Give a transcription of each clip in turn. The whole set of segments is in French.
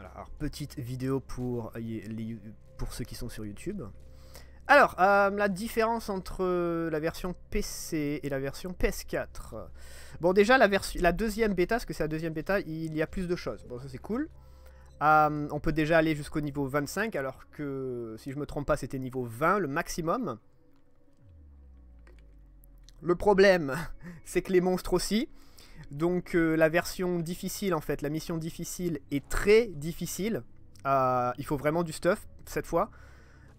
Alors petite vidéo pour, les, pour ceux qui sont sur YouTube. Alors, euh, la différence entre la version PC et la version PS4. Bon, déjà, la, la deuxième bêta, parce que c'est la deuxième bêta, il y a plus de choses. Bon, ça c'est cool. Euh, on peut déjà aller jusqu'au niveau 25, alors que, si je me trompe pas, c'était niveau 20, le maximum. Le problème, c'est que les monstres aussi. Donc euh, la version difficile, en fait, la mission difficile est très difficile. il faut vraiment du stuff, cette fois.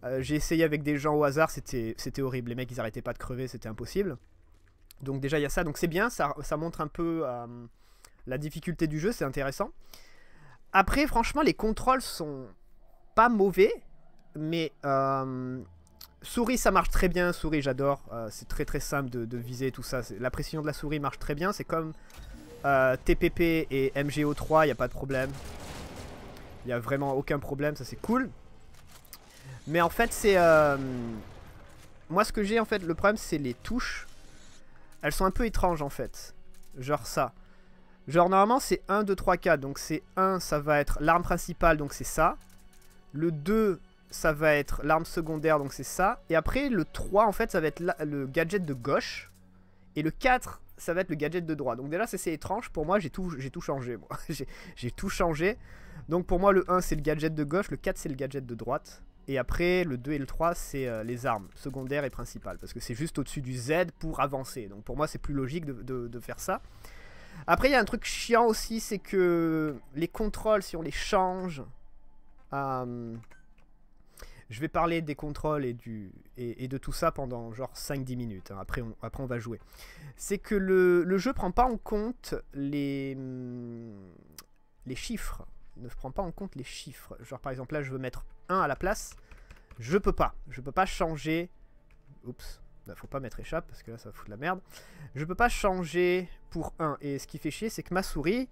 Euh, j'ai essayé avec des gens au hasard, c'était horrible. Les mecs, ils arrêtaient pas de crever, c'était impossible. Donc déjà, il y a ça. Donc c'est bien, ça, montre un peu euh, la difficulté du jeu, c'est intéressant. Après, franchement, les contrôles sont pas mauvais, mais euh, souris, ça marche très bien. Souris, j'adore. c'est très très simple de, viser tout ça. La précision de la souris marche très bien. C'est comme TPP et MGO3, il n'y a pas de problème. Il n'y a vraiment aucun problème, ça c'est cool. Mais en fait, c'est... Euh, moi, ce que j'ai, en fait, le problème, c'est les touches. Elles sont un peu étranges, en fait. Genre ça. Genre, normalement, c'est 1, 2, 3, 4. Donc, c'est 1, ça va être l'arme principale, donc c'est ça. Le 2, ça va être l'arme secondaire, donc c'est ça. Et après, le 3, en fait, ça va être le gadget de gauche. Et le 4, ça va être le gadget de droite. Donc déjà, c'est étrange. Pour moi, j'ai tout, changé. j'ai tout changé. Donc pour moi, le 1, c'est le gadget de gauche. Le 4, c'est le gadget de droite. Et après, le 2 et le 3, c'est euh, les armes, secondaires et principales. Parce que c'est juste au-dessus du Z pour avancer. Donc pour moi, c'est plus logique de, faire ça. Après, il y a un truc chiant aussi, c'est que les contrôles, si on les change... Euh, je vais parler des contrôles et, de tout ça pendant genre 5-10 minutes. Hein. Après, on, va jouer. C'est que le, jeu prend pas en compte les, les chiffres ne prend pas en compte les chiffres. Genre par exemple là je veux mettre 1 à la place. Je peux pas. Je peux pas changer. Oups. Bah, faut pas mettre échappe parce que là ça va foutre la merde. Je peux pas changer pour 1. Et ce qui fait chier c'est que ma souris,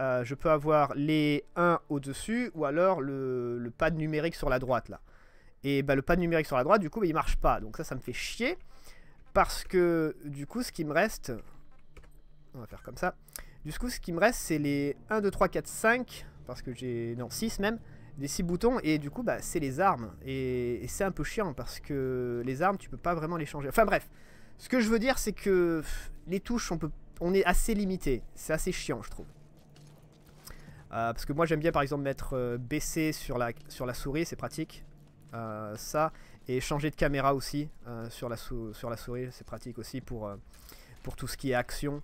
euh, je peux avoir les 1 au-dessus ou alors le, pad numérique sur la droite là. Et bah, le pad numérique sur la droite du coup bah, il marche pas. Donc ça ça me fait chier. Parce que du coup ce qui me reste... On va faire comme ça. Du coup ce qui me reste c'est les 1, 2, 3, 4, 5 parce que j'ai... Non, 6 même. Des 6 boutons et du coup bah c'est les armes. Et, c'est un peu chiant parce que les armes tu peux pas vraiment les changer. Enfin bref. Ce que je veux dire c'est que les touches on peut... On est assez limité. C'est assez chiant je trouve. Euh, parce que moi j'aime bien par exemple mettre euh, BC sur la, sur la souris, c'est pratique. Euh, ça. Et changer de caméra aussi sur, la sur la souris, c'est pratique aussi pour, pour tout ce qui est action.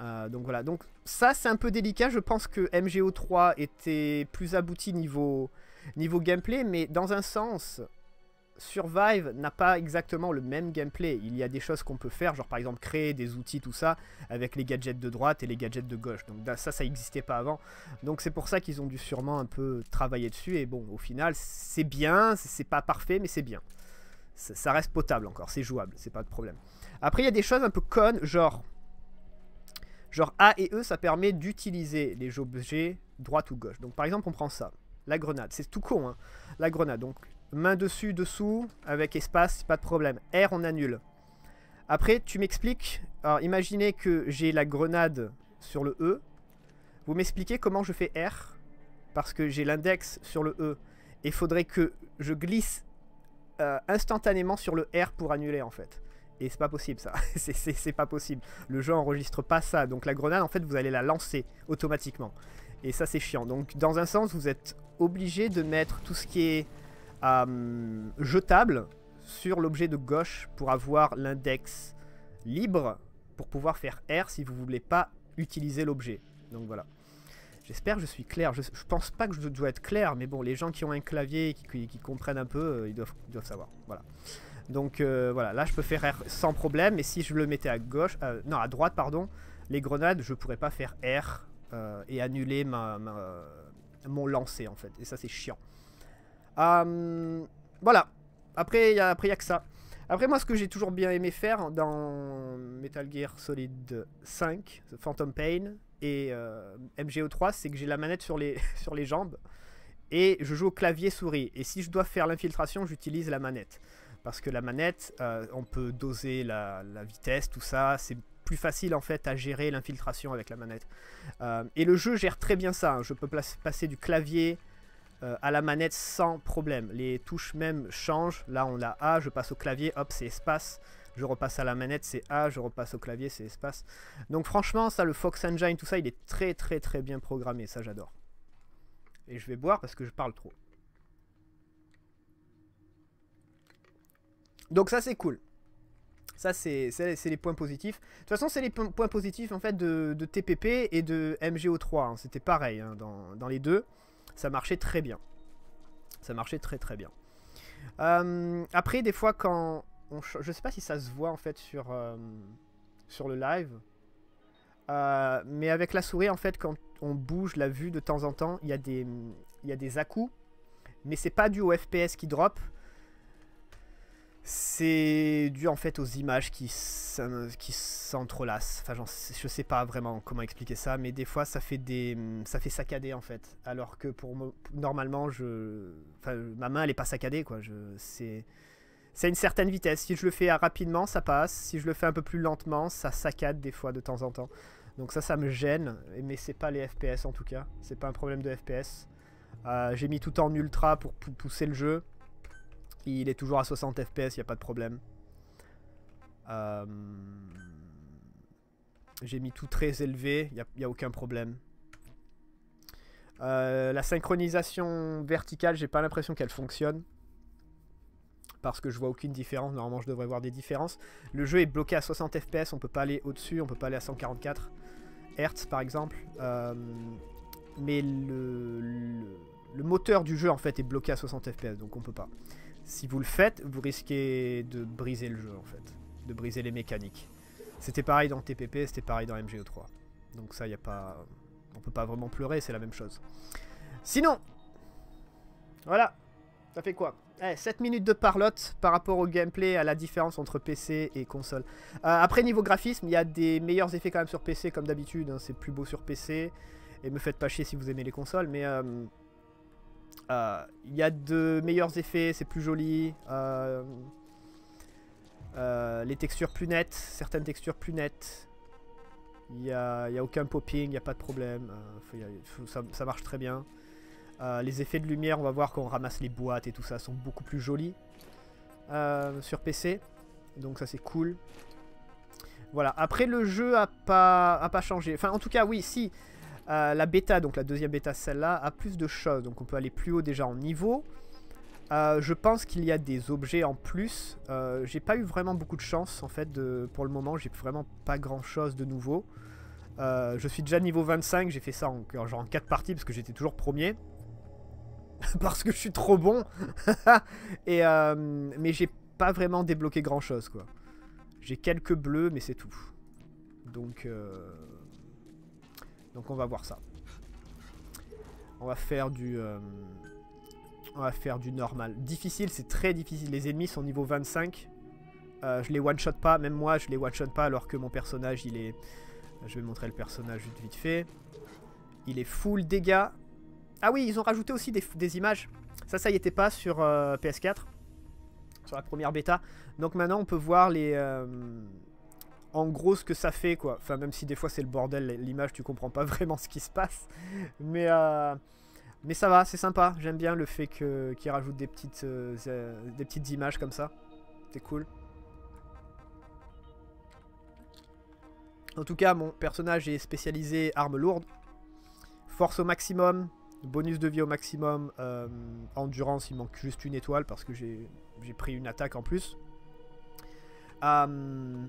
Euh, donc voilà, donc ça c'est un peu délicat, je pense que MGO3 était plus abouti niveau, niveau gameplay, mais dans un sens, Survive n'a pas exactement le même gameplay. Il y a des choses qu'on peut faire, genre par exemple créer des outils, tout ça, avec les gadgets de droite et les gadgets de gauche. Donc ça, ça n'existait pas avant. Donc c'est pour ça qu'ils ont dû sûrement un peu travailler dessus. Et bon, au final, c'est bien, c'est pas parfait, mais c'est bien. Ça, reste potable encore, c'est jouable, c'est pas de problème. Après, il y a des choses un peu connes, genre Genre A et E, ça permet d'utiliser les objets droite ou gauche. Donc par exemple, on prend ça. La grenade. C'est tout con, hein. La grenade. Donc main dessus, dessous, avec espace, pas de problème. R, on annule. Après, tu m'expliques. Alors imaginez que j'ai la grenade sur le E. Vous m'expliquez comment je fais R. Parce que j'ai l'index sur le E. Et faudrait que je glisse euh, instantanément sur le R pour annuler en fait. Et c'est pas possible ça, c'est pas possible. Le jeu enregistre pas ça, donc la grenade en fait vous allez la lancer automatiquement. Et ça c'est chiant. Donc dans un sens vous êtes obligé de mettre tout ce qui est euh, jetable sur l'objet de gauche pour avoir l'index libre pour pouvoir faire R si vous voulez pas utiliser l'objet. Donc voilà. J'espère que je suis clair. Je, pense pas que je dois être clair, mais bon, les gens qui ont un clavier et qui, comprennent un peu, euh, ils, doivent, doivent savoir. Voilà. Donc euh, voilà, là je peux faire R sans problème, mais si je le mettais à gauche, euh, non à droite pardon, les grenades, je pourrais pas faire R et annuler ma, mon lancer en fait, et ça c'est chiant. Hum, voilà, après il n'y a, a que ça. Après moi ce que j'ai toujours bien aimé faire dans Metal Gear Solid 5, Phantom Pain et MGO3, c'est que j'ai la manette sur les, sur les jambes et je joue au clavier souris. Et si je dois faire l'infiltration, j'utilise la manette parce que la manette, euh, on peut doser la, vitesse, tout ça, c'est plus facile en fait à gérer l'infiltration avec la manette. Euh, et le jeu gère très bien ça. Hein. Je peux passer du clavier euh, à la manette sans problème. Les touches même changent. Là on a A, je passe au clavier, hop c'est espace. Je repasse à la manette, c'est A, je repasse au clavier, c'est espace. Donc franchement ça, le Fox Engine, tout ça, il est très très très bien programmé. Ça j'adore. Et je vais boire parce que je parle trop. Donc ça c'est cool. Ça, c'est les points positifs. De toute façon, c'est les points positifs en fait de, TPP et de MGO3. Hein. C'était pareil hein, dans, les deux. Ça marchait très bien. Ça marchait très très bien. Euh, après, des fois, quand... Je sais pas si ça se voit en fait sur, euh, sur le live. Euh, mais avec la souris, en fait, quand on bouge la vue de temps en temps, il y a des, y a des à -coups, Mais c'est pas dû au FPS qui drop. C'est dû en fait aux images qui s'entrelacent. Enfin, je sais pas vraiment comment expliquer ça, mais des fois ça fait des, ça fait saccader en fait. Alors que pour normalement, je, enfin, ma main elle est pas saccadée quoi. C'est, c'est une certaine vitesse. Si je le fais rapidement, ça passe. Si je le fais un peu plus lentement, ça saccade des fois de temps en temps. Donc ça, ça me gêne. Mais c'est pas les FPS en tout cas. C'est pas un problème de FPS. Euh, j'ai mis tout en ultra pour pousser le jeu. Il est toujours à 60 fps, il n'y a pas de problème. Euh, j'ai mis tout très élevé, il n'y a, aucun problème. Euh, la synchronisation verticale, j'ai pas l'impression qu'elle fonctionne. Parce que je vois aucune différence. Normalement, je devrais voir des différences. Le jeu est bloqué à 60 fps, on peut pas aller au-dessus, on peut pas aller à 144 Hz par exemple. Euh, mais le, le, moteur du jeu en fait est bloqué à 60 fps, donc on peut pas. Si vous le faites, vous risquez de briser le jeu en fait, de briser les mécaniques. C'était pareil dans TPP, c'était pareil dans MGO3. Donc ça, y a pas, on peut pas vraiment pleurer, c'est la même chose. Sinon, voilà, ça fait quoi? Eh, 7 minutes de parlotte par rapport au gameplay, à la différence entre PC et console. Euh, après, niveau graphisme, il y a des meilleurs effets quand même sur PC, comme d'habitude. Hein, c'est plus beau sur PC. Et me faites pas chier si vous aimez les consoles, mais... Euh, euh, il y a de meilleurs effets, c'est plus joli. Euh, euh, les textures plus nettes, certaines textures plus nettes. Il n'y a, a, aucun popping, il n'y a pas de problème. ça, marche très bien. les effets de lumière, on va voir quand on ramasse les boîtes et tout ça, sont beaucoup plus jolis sur PC. Donc ça c'est cool. Voilà, après le jeu a pas, a pas changé. Enfin en tout cas oui, si. Euh, la bêta, donc la deuxième bêta, celle-là, a plus de choses. Donc on peut aller plus haut déjà en niveau. Euh, je pense qu'il y a des objets en plus. Euh, j'ai pas eu vraiment beaucoup de chance en fait de, pour le moment. J'ai vraiment pas grand chose de nouveau. je suis déjà niveau 25. J'ai fait ça en, genre en 4 parties parce que j'étais toujours premier. parce que je suis trop bon. Mais j'ai pas vraiment débloqué grand chose quoi. J'ai quelques bleus mais c'est tout. Donc donc on va voir ça. On va faire du... Euh, on va faire du normal. Difficile, c'est très difficile. Les ennemis sont niveau 25. Euh, je les one-shot pas. Même moi, je les one-shot pas alors que mon personnage, il est... Je vais montrer le personnage vite fait. Il est full dégâts. Ah oui, ils ont rajouté aussi des, images. Ça, ça y était pas sur euh, PS4. Sur la première bêta. Donc maintenant, on peut voir les en gros ce que ça fait quoi. Enfin même si des fois c'est le bordel, l'image tu comprends pas vraiment ce qui se passe. Mais, euh, mais ça va, c'est sympa. J'aime bien le fait qu'ils rajoute rajoutent des petites, euh, des petites images comme ça. C'est cool. En tout cas, mon personnage est spécialisé arme lourde. Force au maximum, bonus de vie au maximum, euh, endurance, il manque juste une étoile parce que j'ai pris une attaque en plus. Euh,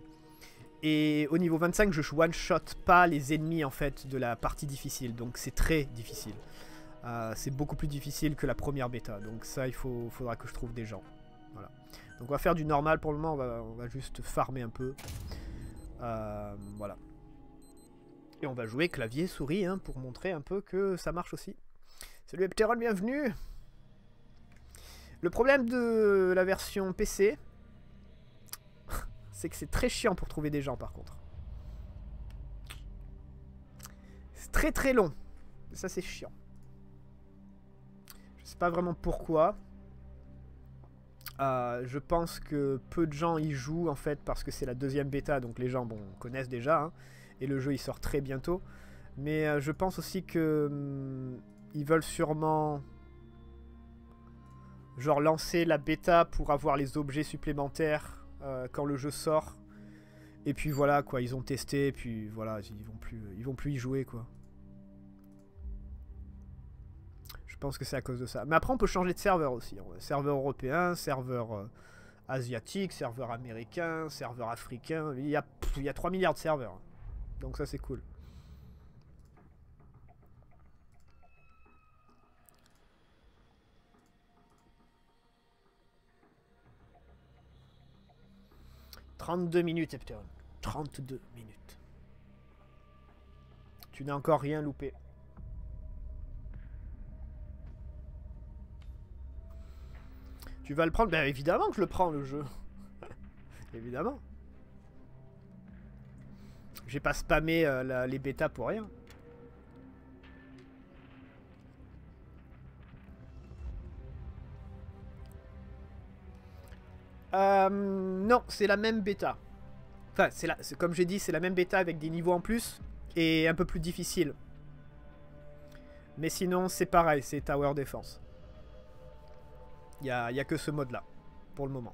et au niveau 25, je one-shot pas les ennemis en fait de la partie difficile, donc c'est très difficile. Euh, c'est beaucoup plus difficile que la première bêta, donc ça il faut, faudra que je trouve des gens. Voilà. Donc on va faire du normal pour le moment, on va, juste farmer un peu. Euh, voilà. Et on va jouer clavier souris hein, pour montrer un peu que ça marche aussi. Salut Epteron, bienvenue Le problème de la version PC, c'est que c'est très chiant pour trouver des gens par contre. C'est très très long. Ça c'est chiant. Je sais pas vraiment pourquoi. Euh, je pense que peu de gens y jouent en fait parce que c'est la deuxième bêta, donc les gens bon, connaissent déjà. Hein, et le jeu il sort très bientôt. Mais euh, je pense aussi que hum, ils veulent sûrement genre lancer la bêta pour avoir les objets supplémentaires euh, quand le jeu sort. Et puis voilà quoi, ils ont testé, et puis voilà, ils vont plus, ils vont plus y jouer quoi. Je pense que c'est à cause de ça. Mais après, on peut changer de serveur aussi. Serveur européen, serveur euh, asiatique, serveur américain, serveur africain. Il y, a, il y a 3 milliards de serveurs. Donc ça, c'est cool. « 32 minutes, Epteron. 32 minutes. Tu n'as encore rien loupé. Tu vas le prendre? Ben évidemment que je le prends le jeu. évidemment. J'ai pas spammé euh, les bêtas pour rien. Euh, non, c'est la même bêta. Enfin, c'est comme j'ai dit, c'est la même bêta avec des niveaux en plus et un peu plus difficile. Mais sinon, c'est pareil, c'est Tower Defense. Il n'y a, que ce mode-là, pour le moment.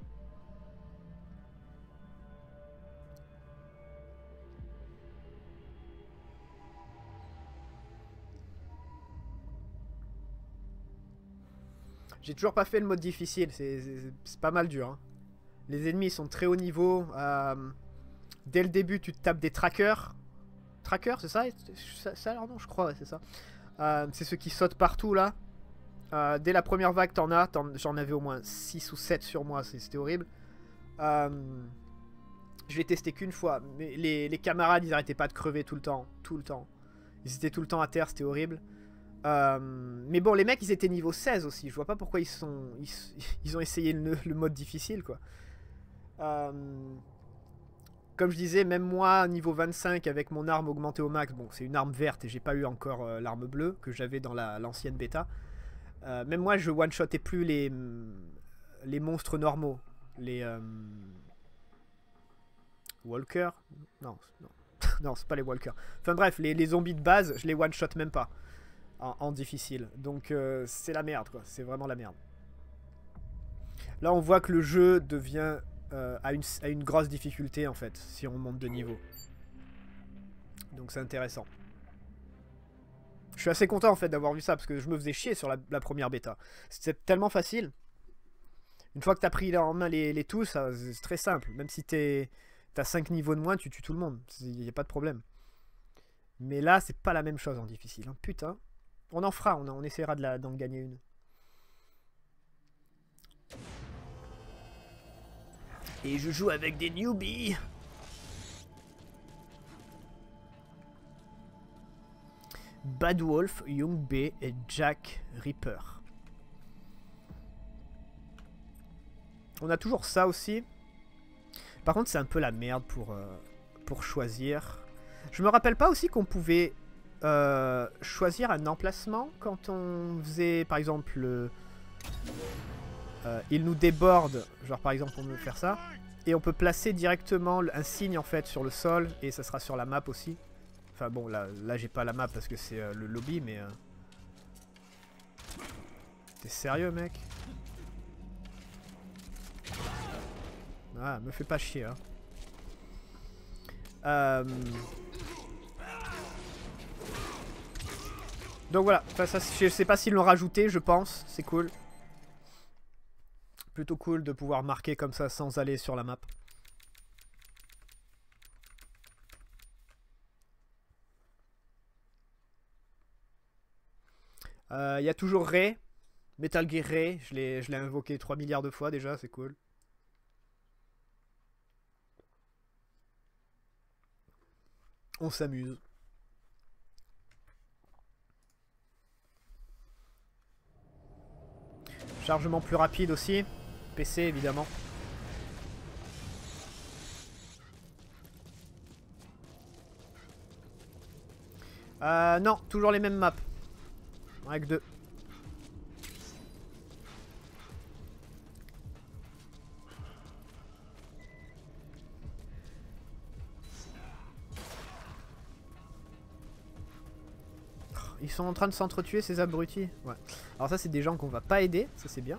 J'ai toujours pas fait le mode difficile, c'est pas mal dur. Hein. Les ennemis sont très haut niveau. Euh, dès le début, tu tapes des trackers. Trackers, c'est ça, ça, je crois, c'est ça. Euh, c'est ceux qui sautent partout là. Euh, dès la première vague, t'en as. J'en avais au moins 6 ou 7 sur moi, c'était horrible. Je l'ai testé qu'une fois. Les, camarades, ils arrêtaient pas de crever tout le temps. Tout le temps. Ils étaient tout le temps à terre, c'était horrible. Mais bon, les mecs, ils étaient niveau 16 aussi. Je vois pas pourquoi ils sont ils, ont essayé le, mode difficile, quoi. Comme je disais, même moi, niveau 25, avec mon arme augmentée au max, bon, c'est une arme verte et j'ai pas eu encore l'arme bleue que j'avais dans l'ancienne bêta. Euh, même moi, je one-shotais plus les, les monstres normaux. Les... Euh... Walker? Non, non. non, c'est pas les Walkers. Enfin bref, les, zombies de base, je les one-shot même pas. En, difficile. Donc euh, c'est la merde, quoi. C'est vraiment la merde. Là, on voit que le jeu devient... Euh, à, une, à une grosse difficulté, en fait, si on monte de niveau. Donc c'est intéressant. Je suis assez content en fait d'avoir vu ça parce que je me faisais chier sur la, première bêta. C'était tellement facile. Une fois que t'as pris en main les, les tous, c'est très simple. Même si t'as 5 niveaux de moins, tu tues tout le monde. Il n'y a pas de problème. Mais là, c'est pas la même chose en difficile. Hein. Putain. On en fera, on, on essaiera d'en gagner une. Et je joue avec des newbies. Bad Wolf, Young B et Jack Ripper. On a toujours ça aussi. Par contre, c'est un peu la merde pour, euh, pour choisir. Je me rappelle pas aussi qu'on pouvait euh, choisir un emplacement quand on faisait, par exemple, euh, il nous déborde. Genre, par exemple, on veut faire ça. Et on peut placer directement un signe, en fait, sur le sol. Et ça sera sur la map aussi. Enfin bon, là, là j'ai pas la map parce que c'est euh, le lobby, mais... Euh... T'es sérieux, mec? Ah, me fais pas chier, hein. Donc voilà, je sais pas s'ils l'ont rajouté, je pense, c'est cool. Plutôt cool de pouvoir marquer comme ça sans aller sur la map. Il euh, y a toujours Ray. Metal Gear Ray. Je l'ai invoqué 3 milliards de fois déjà, c'est cool. On s'amuse. Chargement plus rapide aussi. PC évidemment. Euh, non, toujours les mêmes maps. Avec deux. Ils sont en train de s'entretuer ces abrutis. Ouais. Alors ça c'est des gens qu'on va pas aider, ça c'est bien.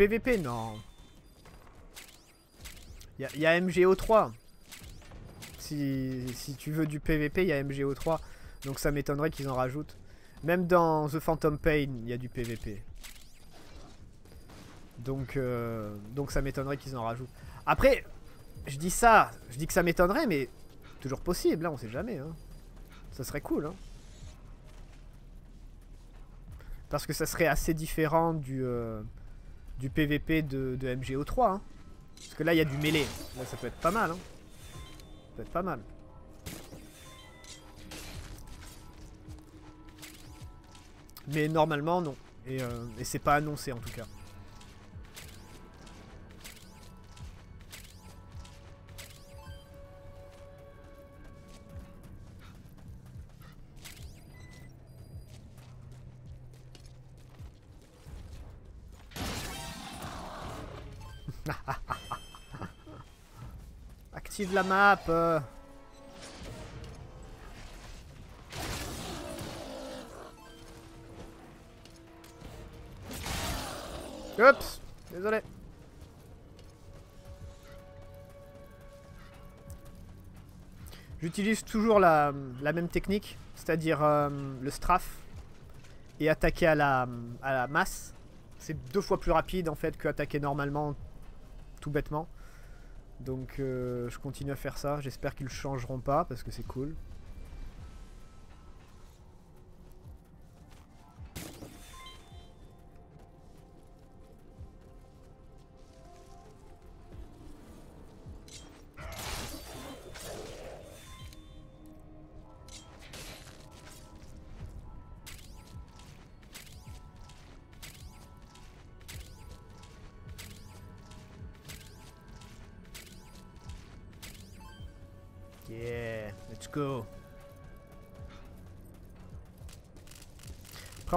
PVP, non. Il y, a MGO3. Si, si, tu veux du PVP, il y a MGO3. Donc ça m'étonnerait qu'ils en rajoutent. Même dans The Phantom Pain, il y a du PVP. Donc, euh, donc ça m'étonnerait qu'ils en rajoutent. Après, je dis ça, je dis que ça m'étonnerait, mais toujours possible, là, hein, on sait jamais. Hein. Ça serait cool. Hein. Parce que ça serait assez différent du, euh, du PVP de, de MGO3. Hein. Parce que là, il y a du mêlée. Là, ça peut être pas mal. Hein. Ça peut être pas mal. Mais normalement, non. Et, euh, et c'est pas annoncé en tout cas. Active la map. Euh. Oups, désolé. J'utilise toujours la, même technique, c'est-à-dire euh, le strafe et attaquer à la masse. C'est deux fois plus rapide en fait que attaquer normalement, tout bêtement. Donc euh, je continue à faire ça. J'espère qu'ils changeront pas parce que c'est cool.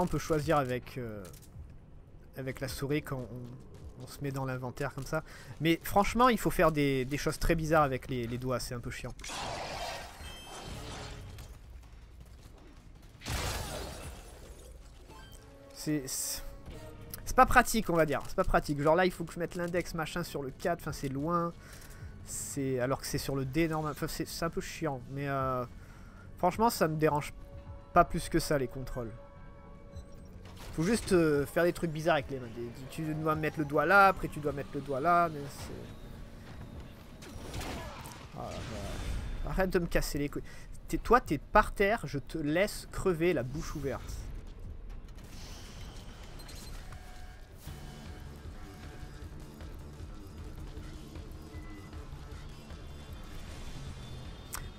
On peut choisir avec, euh, avec la souris quand on, se met dans l'inventaire comme ça. Mais franchement, il faut faire des, choses très bizarres avec les, doigts, c'est un peu chiant. C'est... C'est pas pratique, on va dire. C'est pas pratique. Genre là, il faut que je mette l'index machin sur le 4. Enfin, c'est loin. C'est alors que c'est sur le D normal. Enfin, c'est un peu chiant. Mais euh, franchement, ça me dérange pas plus que ça les contrôles. Faut juste euh, faire des trucs bizarres avec les mains. Tu dois mettre le doigt là, après tu dois mettre le doigt là, mais c'est... Ah, Arrête de me casser les couilles. toi, t'es par terre, je te laisse crever la bouche ouverte.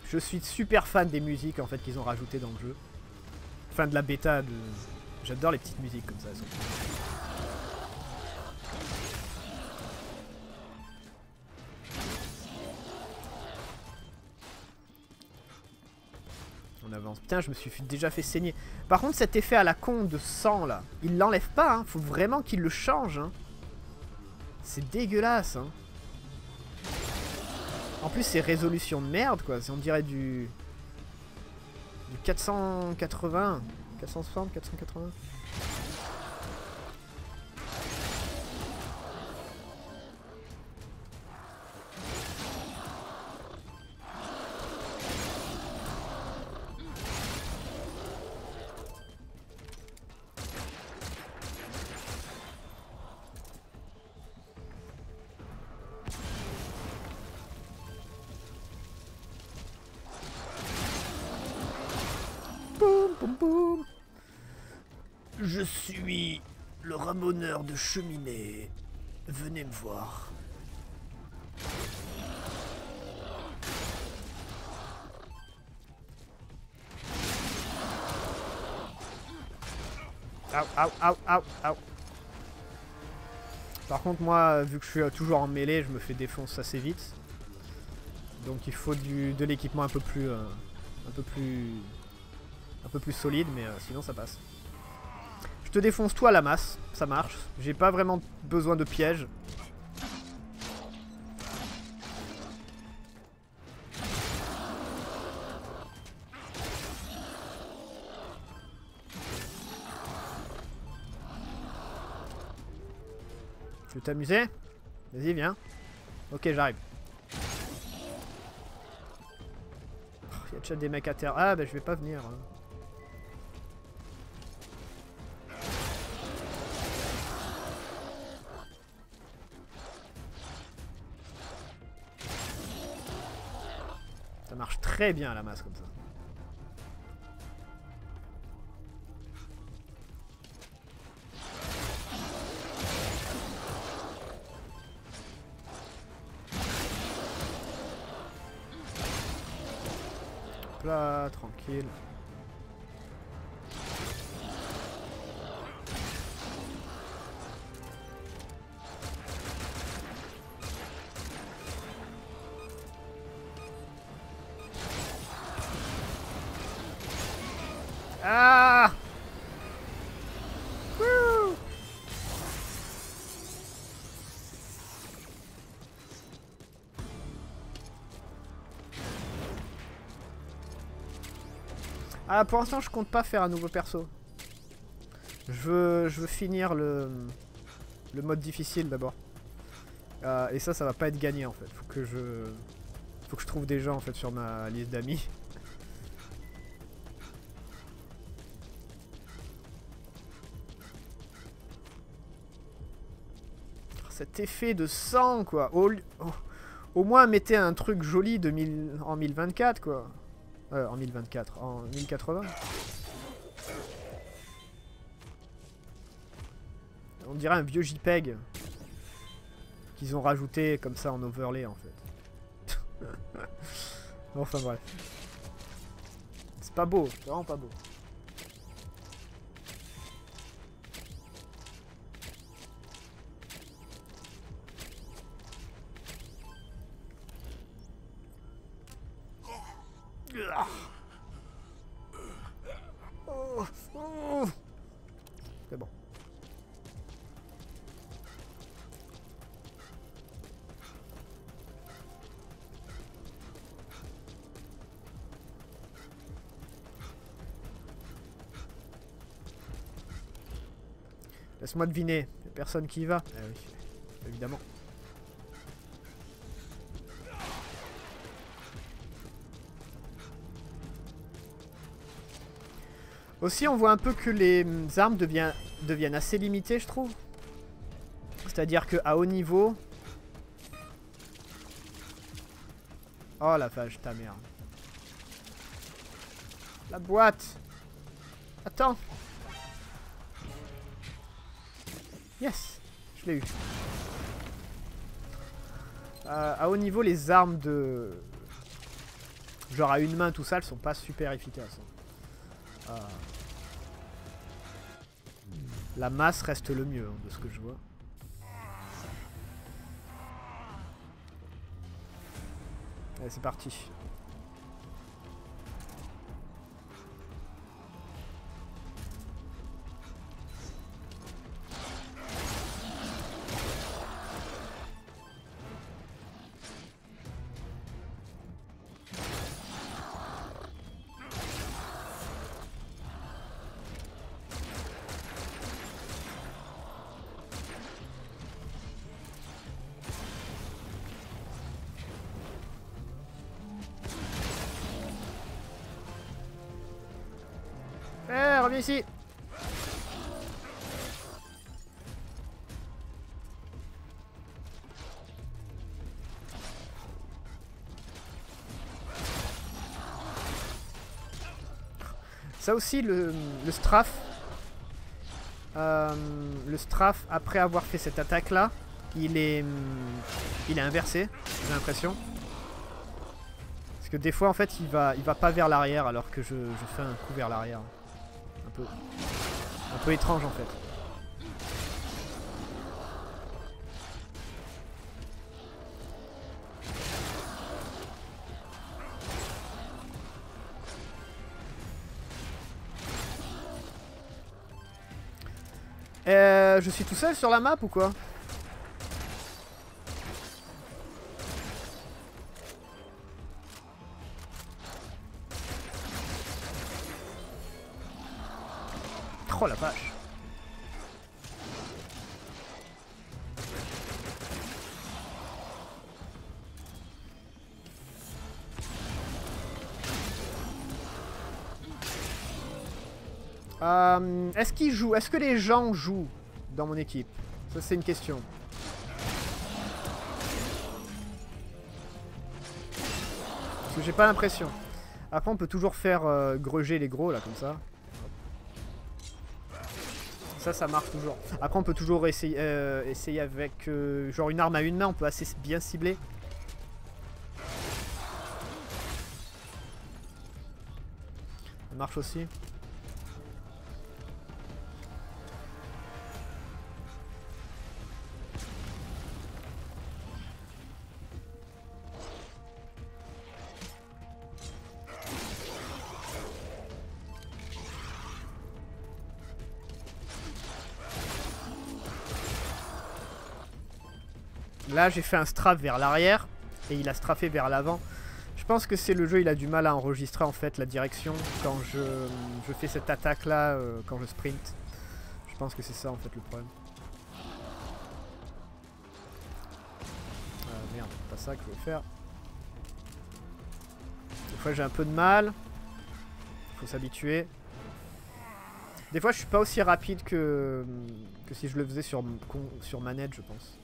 Je suis super fan des musiques en fait qu'ils ont rajoutées dans le jeu. Fin de la bêta de... J'adore les petites musiques comme ça. On avance. Putain, je me suis déjà fait saigner. Par contre, cet effet à la con de sang, là, il l'enlève pas, hein. Faut vraiment qu'il le change, hein. C'est dégueulasse, hein. En plus, c'est résolution de merde, quoi. On dirait du... Du 480. 460, 480. Suis le ramoneur de cheminée. Venez me voir. Par contre, moi, vu que je suis toujours en mêlée, je me fais défoncer assez vite. Donc il faut du, de l'équipement un peu plus... Euh, un peu plus un peu plus solide, mais euh, sinon ça passe. Te défonce toi à la masse, ça marche. J'ai pas vraiment besoin de pièges. Tu veux t'amuser Vas-y, viens. Ok, j'arrive. Il y a déjà des mecs à terre. Ah, bah je vais pas venir. hein. Très bien la masse comme ça. Là, tranquille. Ah, pour l'instant, je compte pas faire un nouveau perso. Je veux, finir le, mode difficile d'abord. Euh, et ça, ça va pas être gagné en fait. Faut que je, faut que je trouve des gens en fait sur ma liste d'amis. Cet effet de sang quoi. Au, moins mettez un truc joli en 1024 quoi. Euh, en 1024, en 1080. On dirait un vieux JPEG qu'ils ont rajouté comme ça en overlay en fait. enfin bref. C'est pas beau, c'est vraiment pas beau. Laisse-moi deviner. Y'a personne qui y va. Eh oui, évidemment. Aussi, on voit un peu que les hum, armes deviennent, deviennent assez limitées, je trouve. C'est-à-dire qu'à haut niveau... Oh la vache, ta merde. La boîte Attends Yes Je l'ai eu. Euh, à haut niveau, les armes de... Genre à une main, tout ça, elles sont pas super efficaces. hein. Euh, La masse reste le mieux, hein, de ce que je vois. Allez, c'est parti. Ici Ça aussi, le, le strafe. euh, le strafe, après avoir fait cette attaque-là, il est, hum, il est inversé, j'ai l'impression. Parce que des fois, en fait, il va, il va pas vers l'arrière alors que je fais un coup vers l'arrière un peu étrange en fait. Euh, je suis tout seul sur la map ou quoi? Oh la vache Euh, Est-ce qu'ils jouent Est-ce que les gens jouent dans mon équipe? Ça c'est une question. Parce que j'ai pas l'impression. Après on peut toujours faire euh, gruger les gros là comme ça. Ça, ça marche toujours. Après, on peut toujours essayer, euh, avec euh, genre une arme à une main. On peut assez bien cibler. Ça marche aussi. Là, j'ai fait un strafe vers l'arrière et il a strafé vers l'avant. Je pense que c'est le jeu, il a du mal à enregistrer en fait la direction quand je, je fais cette attaque là, euh, quand je sprint. Je pense que c'est ça en fait le problème. Euh, merde, pas ça que je veux faire. Des fois j'ai un peu de mal. Faut s'habituer. Des fois je suis pas aussi rapide que, que si je le faisais sur, sur manette je pense.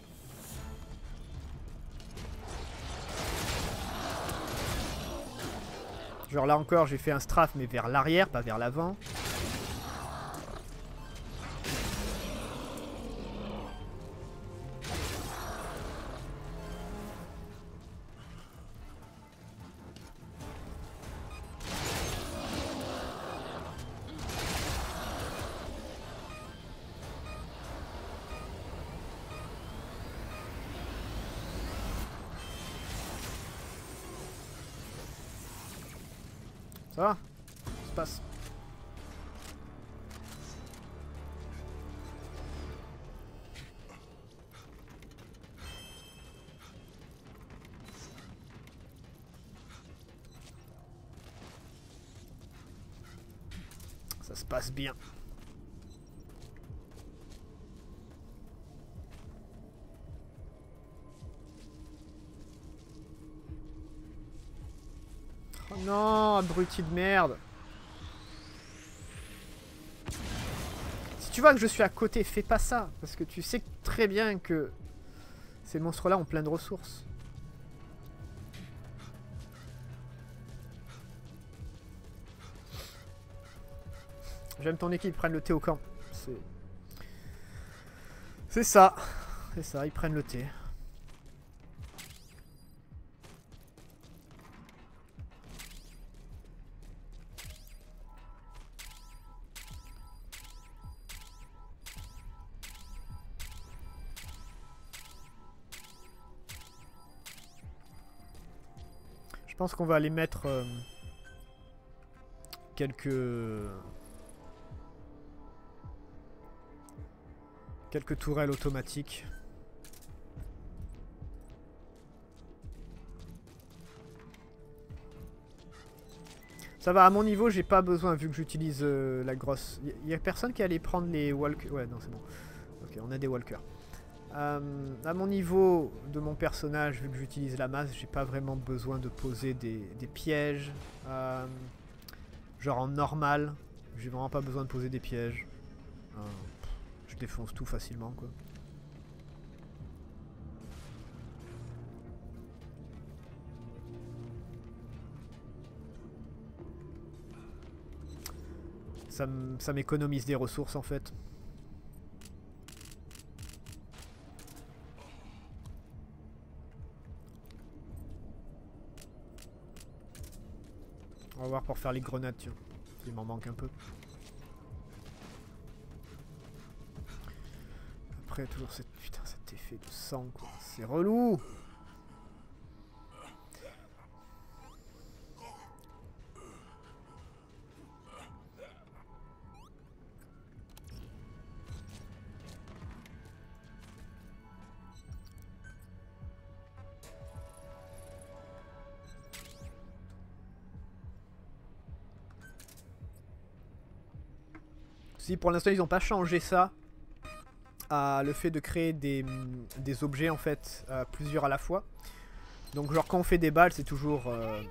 Genre là encore, j'ai fait un strafe, mais vers l'arrière, pas vers l'avant. Ça se passe bien. Oh non, abruti de merde. Si tu vois que je suis à côté, fais pas ça. Parce que tu sais très bien que ces monstres-là ont plein de ressources. J'aime ton équipe, prennent le thé au camp. C'est... C'est ça. C'est ça, ils prennent le thé. Je pense qu'on va aller mettre euh, quelques quelques tourelles automatiques. Ça va, à mon niveau, j'ai pas besoin, vu que j'utilise euh, la grosse... Il y, a personne qui allait prendre les walkers... Ouais, non, c'est bon. Ok, on a des walkers. Euh, à mon niveau de mon personnage, vu que j'utilise la masse, j'ai pas vraiment besoin de poser des, des pièges. Euh, genre en normal, j'ai vraiment pas besoin de poser des pièges. Défonce tout facilement, quoi. Ça m'économise des ressources en fait. On va voir pour faire les grenades, tiens. Il m'en manque un peu. après, toujours cette, putain, cet effet de sang, quoi. C'est relou Si pour l'instant ils n'ont pas changé ça, à le fait de créer des, objets en fait, euh, plusieurs à la fois. Donc genre quand on fait des balles c'est toujours euh,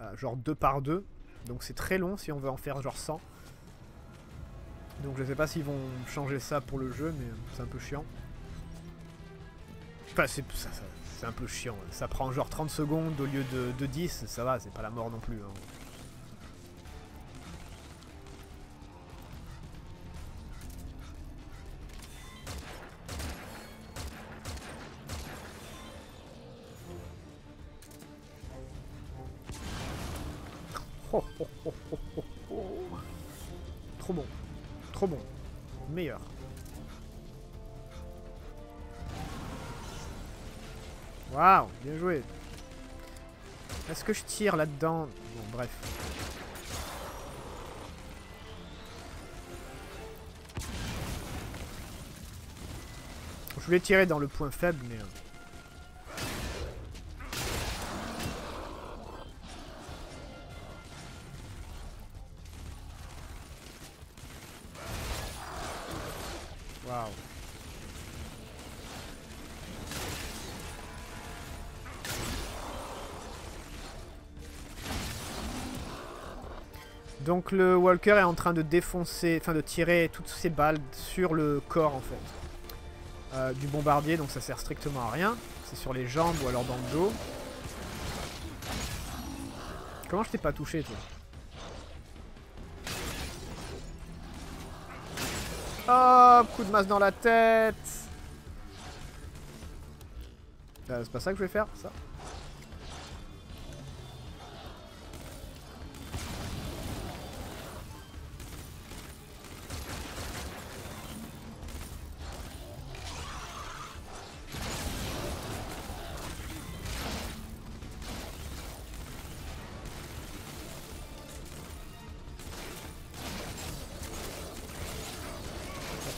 euh, genre 2 par 2. Donc c'est très long si on veut en faire genre 100. Donc je sais pas s'ils vont changer ça pour le jeu mais c'est un peu chiant. Enfin c'est un peu chiant. Ça prend genre 30 secondes au lieu de, de 10, ça va, c'est pas la mort non plus. Hein. Tire là-dedans Bon, bref. Je voulais tirer dans le point faible, mais... Donc le Walker est en train de défoncer, enfin de tirer toutes ses balles sur le corps en fait euh, du bombardier, donc ça sert strictement à rien. C'est sur les jambes ou alors dans le dos. Comment je t'ai pas touché toi? Oh, coup de masse dans la tête euh, C'est pas ça que je vais faire, ça?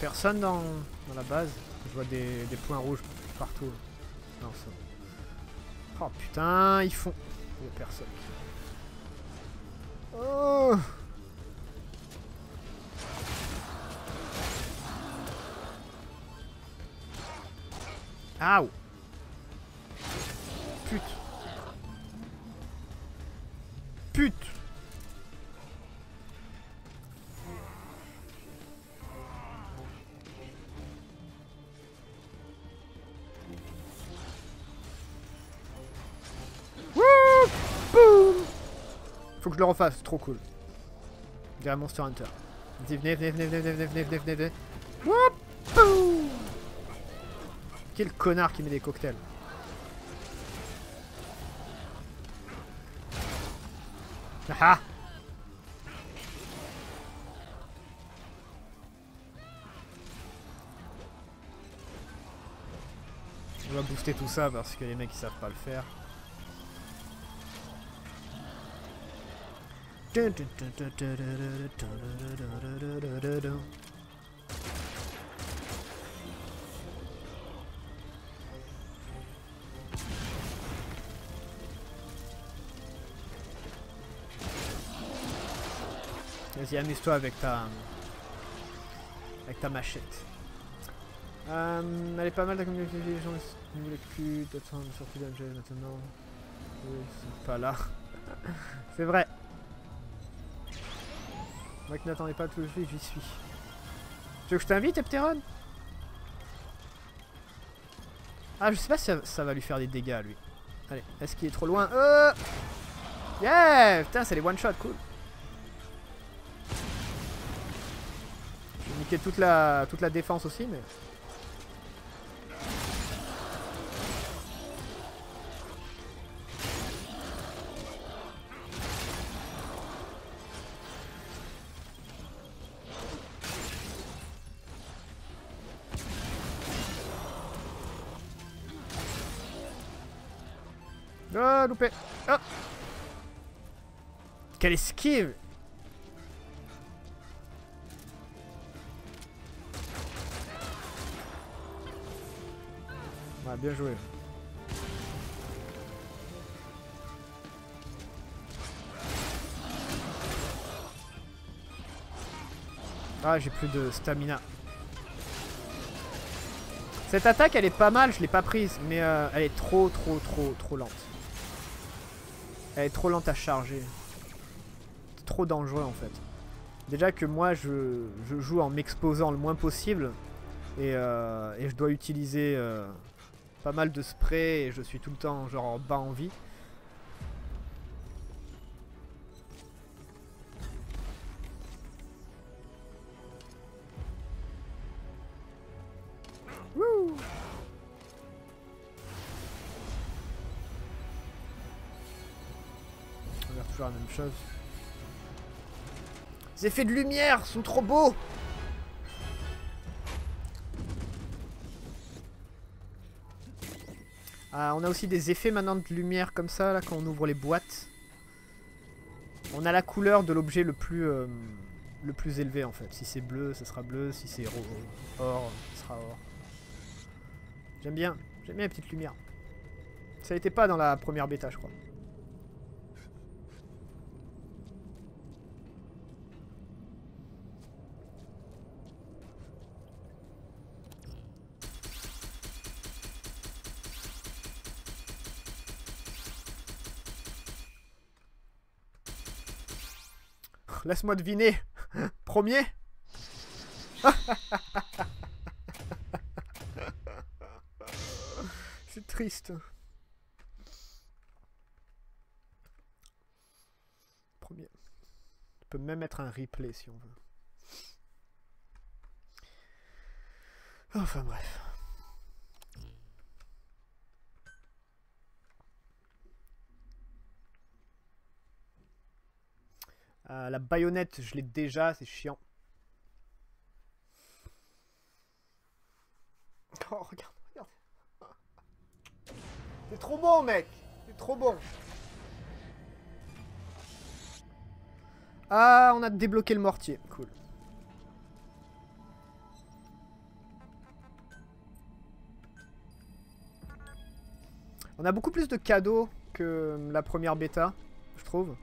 Personne dans, la base. Je vois des, points rouges partout. Ça... Oh putain, ils font... Il a personne. Oh Pute Le refasse, trop cool. Dirait Monster Hunter. Venez, venez, venez, venez, venez, venez, venez, venez, venez. Woup Quel connard qui met des cocktails. Ah, ah On va booster tout ça parce que les mecs ils savent pas le faire. Vas-y, amuse-toi avec ta... avec ta machette. Euh, elle est pas mal la communauté, les gens ne voulaient plus surtout d'MG maintenant. Oui, c'est pas là. c'est vrai. Moi qui n'attendais pas tout le jeu, j'y suis. Tu veux que je t'invite, Epteron? Ah, je sais pas si ça, va lui faire des dégâts, lui. Allez, est-ce qu'il est trop loin? Euh Yeah Putain, c'est les one-shot, cool. Je vais niquer toute la, toute la défense aussi, mais... Ah, loupé Ah Quelle esquive Ouais, bien joué. Ah, j'ai plus de stamina. Cette attaque, elle est pas mal, je l'ai pas prise, mais euh, elle est trop, trop, trop, trop lente. Elle est trop lente à charger. Trop dangereux en fait. Déjà que moi, je, joue en m'exposant le moins possible. Et, euh, et je dois utiliser euh, pas mal de spray et je suis tout le temps genre bas en vie. Les effets de lumière sont trop beaux ah, on a aussi des effets maintenant de lumière comme ça là quand on ouvre les boîtes. On a la couleur de l'objet le plus euh, le plus élevé en fait. Si c'est bleu, ça sera bleu. Si c'est or, ça sera or. J'aime bien. J'aime bien les petites lumières. Ça n'était pas dans la première bêta, je crois. Laisse-moi deviner. Premier? C'est triste. Premier. On peut même mettre un replay si on veut. Enfin bref. Euh, la baïonnette, je l'ai déjà, c'est chiant. Oh, regarde, regarde. C'est trop bon, mec. C'est trop bon. Ah, on a débloqué le mortier. Cool. On a beaucoup plus de cadeaux que la première bêta, je trouve.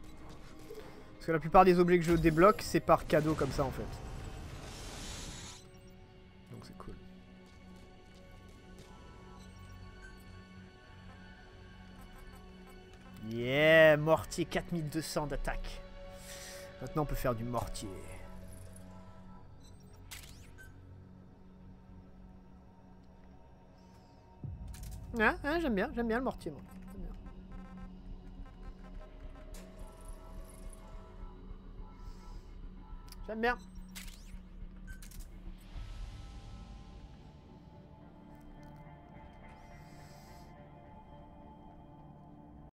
Parce que la plupart des objets que je débloque, c'est par cadeau comme ça en fait. Donc c'est cool. Yeah, mortier 4200 d'attaque. Maintenant on peut faire du mortier. Ah, ah j'aime bien, j'aime bien le mortier moi. J'aime bien.